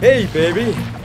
Hey, baby.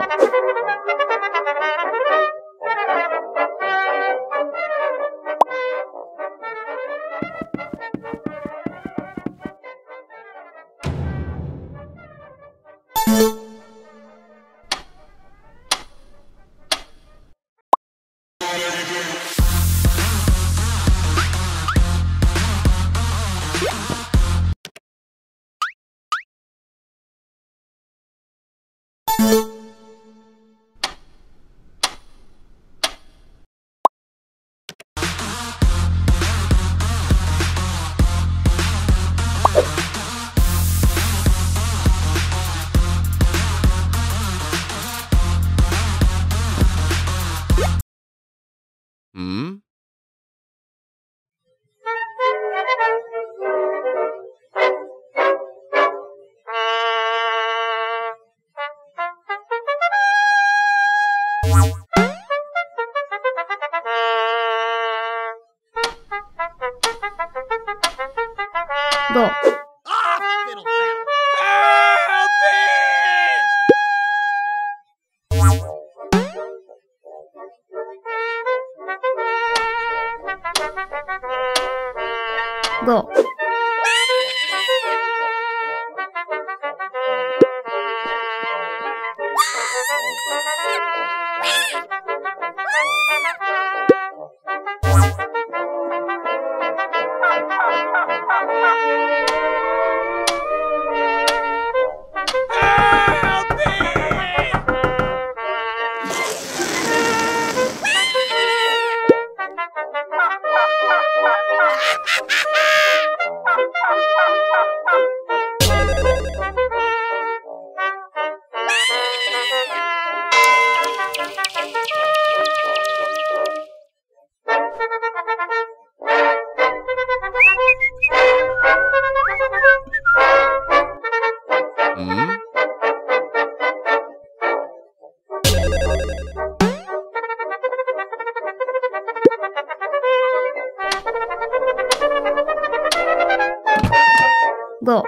Go 5 go